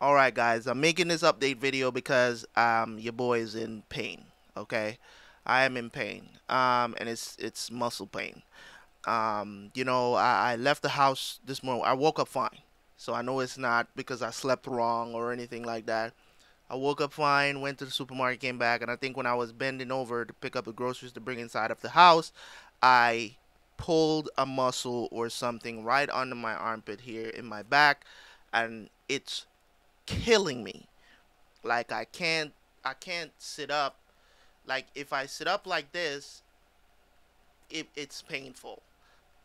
Alright guys, I'm making this update video because um your boy is in pain, okay? I am in pain. Um and it's it's muscle pain. Um, you know, I, I left the house this morning. I woke up fine. So I know it's not because I slept wrong or anything like that. I woke up fine, went to the supermarket, came back, and I think when I was bending over to pick up the groceries to bring inside of the house, I pulled a muscle or something right under my armpit here in my back, and it's killing me. Like I can't I can't sit up. Like if I sit up like this, it, it's painful.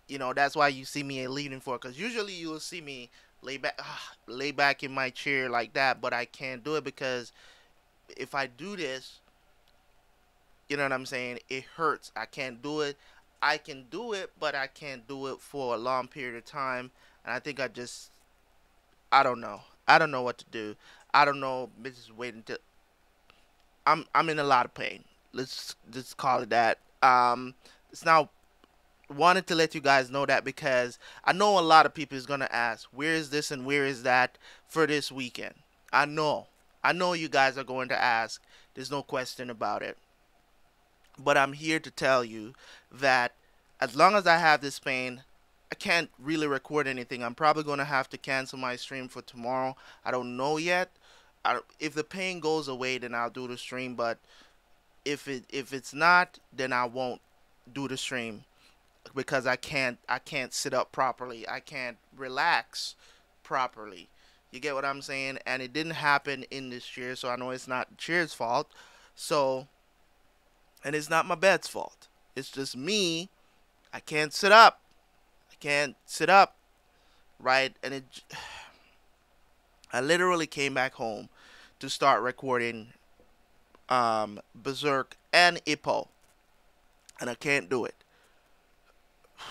You know, that's why you see me leaning forward because usually you will see me lay back ah, lay back in my chair like that, but I can't do it because if I do this, you know what I'm saying, it hurts. I can't do it. I can do it, but I can't do it for a long period of time. And I think I just I don't know. I don't know what to do. I don't know. Just waiting to. I'm I'm in a lot of pain. Let's just call it that. Um, it's now wanted to let you guys know that because I know a lot of people is gonna ask where is this and where is that for this weekend. I know. I know you guys are going to ask. There's no question about it. But I'm here to tell you that as long as I have this pain, I can't really record anything. I'm probably going to have to cancel my stream for tomorrow. I don't know yet. I, if the pain goes away, then I'll do the stream. But if it if it's not, then I won't do the stream because I can't I can't sit up properly. I can't relax properly. You get what I'm saying? And it didn't happen in this chair, so I know it's not chair's fault. So and it's not my bed's fault. It's just me. I can't sit up can't sit up right? And it I literally came back home to start recording um, Berserk and Ippo and I can't do it.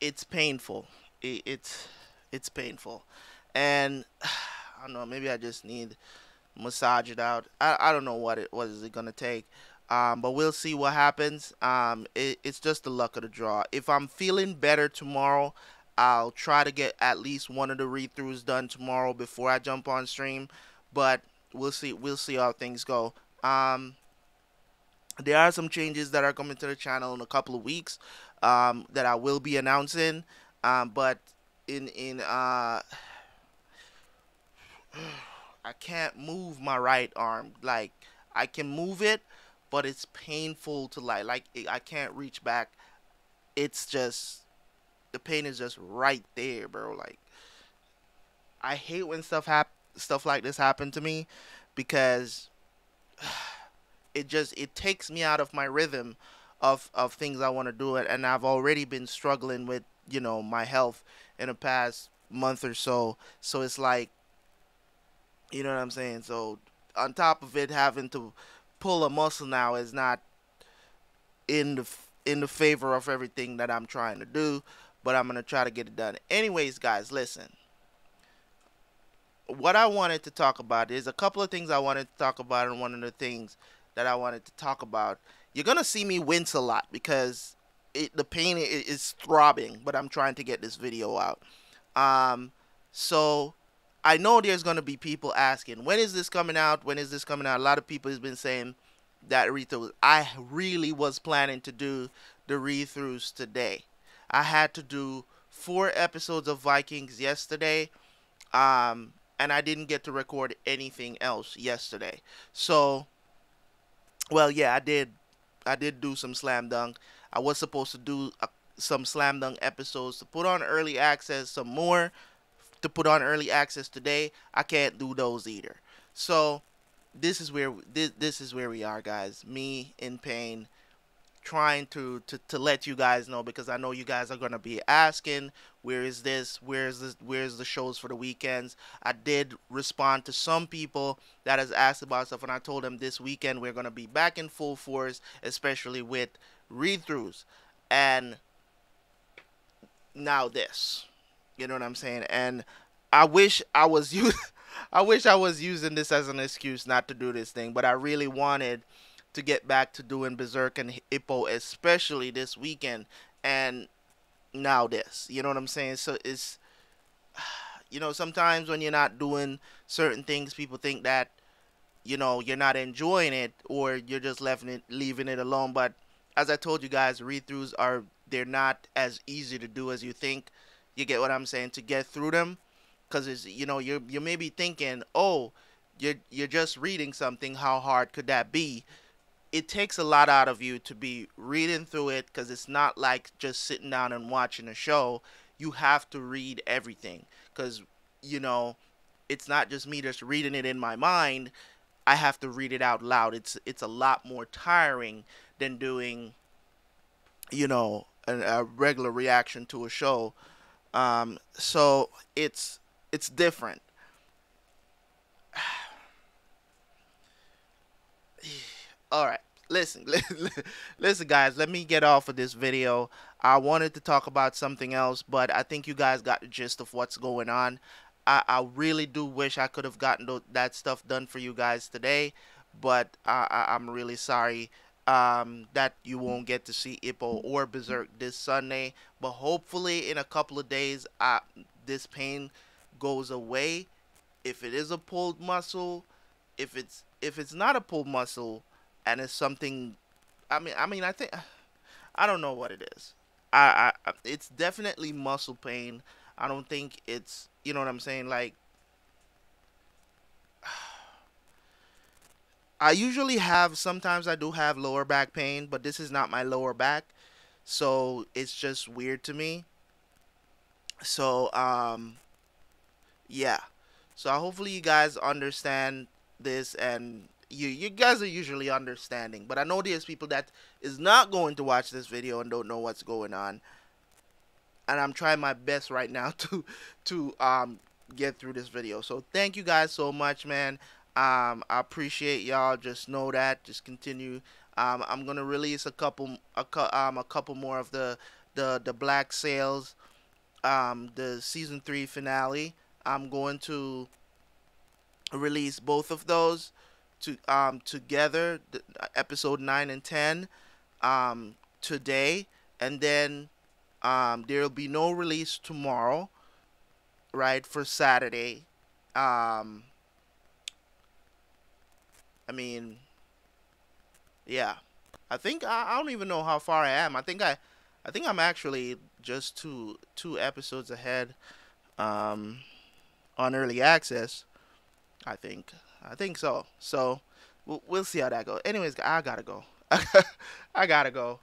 It's painful. It's it's painful. And I don't know maybe I just need massage it out. I, I don't know what it what is it gonna take um, but we'll see what happens. Um, it, it's just the luck of the draw. If I'm feeling better tomorrow, I'll try to get at least one of the read-throughs done tomorrow before I jump on stream. But we'll see. We'll see how things go. Um, there are some changes that are coming to the channel in a couple of weeks um, that I will be announcing. Um, but in in uh, I can't move my right arm. Like I can move it, but it's painful to like like I can't reach back. It's just the pain is just right there, bro. Like I hate when stuff hap- stuff like this happen to me because it just it takes me out of my rhythm of of things I want to do it and I've already been struggling with, you know, my health in the past month or so. So it's like you know what I'm saying? So on top of it having to pull a muscle now is not in the in the favor of everything that I'm trying to do, but I'm gonna try to get it done. Anyways, guys, listen. What I wanted to talk about is a couple of things I wanted to talk about, and one of the things that I wanted to talk about. You're gonna see me wince a lot because it, the pain is throbbing, but I'm trying to get this video out. Um, so I know there's going to be people asking, when is this coming out? When is this coming out? A lot of people has been saying that read. I really was planning to do the read throughs today. I had to do four episodes of Vikings yesterday, um, and I didn't get to record anything else yesterday. So, well, yeah, I did. I did do some slam dunk. I was supposed to do a, some slam dunk episodes to put on early access, some more to put on early access today. I can't do those either. So this is where this, this is where we are, guys. Me in pain, trying to, to to let you guys know because I know you guys are gonna be asking where is this, where's this, where's the shows for the weekends. I did respond to some people that has asked about stuff, and I told them this weekend we're gonna be back in full force, especially with read-throughs, and now this. You know what I'm saying? And I wish I was you I wish I was using this as an excuse not to do this thing, but I really wanted to get back to doing Berserk and Ippo, especially this weekend. And now this. You know what I'm saying? So it's you know sometimes when you're not doing certain things, people think that you know you're not enjoying it or you're just leaving it leaving it alone. But as I told you guys, read throughs are they're not as easy to do as you think. You get what I'm saying? To get through them, because it's you know you're you may be thinking, oh, you're you're just reading something. How hard could that be? It takes a lot out of you to be reading through it because it's not like just sitting down and watching a show. You have to read everything because you know it's not just me just reading it in my mind. I have to read it out loud. It's it's a lot more tiring than doing, you know, a, a regular reaction to a show. Um, so it's it's different. All right. Listen, listen, guys. Let me get off of this video. I wanted to talk about something else, but I think you guys got the gist of what's going on. I, I really do wish I could have gotten that stuff done for you guys today, but I, I, I'm really sorry um, that you won't get to see Ippo or Berserk this Sunday. But hopefully, in a couple of days, uh, this pain goes away. If it is a pulled muscle, if it's if it's not a pulled muscle, and it's something, I mean, I mean, I think, I don't know what it is. I, I it's definitely muscle pain. I don't think it's, you know what I'm saying, like I usually have sometimes I do have lower back pain, but this is not my lower back. So it's just weird to me. So um yeah. So hopefully you guys understand this and you you guys are usually understanding, but I know there's people that is not going to watch this video and don't know what's going on. And I'm trying my best right now to to um get through this video. So thank you guys so much, man. Um, I appreciate y'all. Just know that. Just continue. Um, I'm gonna release a couple, a, um, a couple more of the, the, the Black Sails, um, the season three finale. I'm going to release both of those to um together, the, episode nine and ten, um today, and then um there'll be no release tomorrow, right for Saturday. Um, I mean, yeah. I think I, I don't even know how far I am. I think I, I think I'm actually just two two episodes ahead, um, on early access. I think I think so. So we'll, we'll see how that goes. Anyways, I gotta go. I gotta go.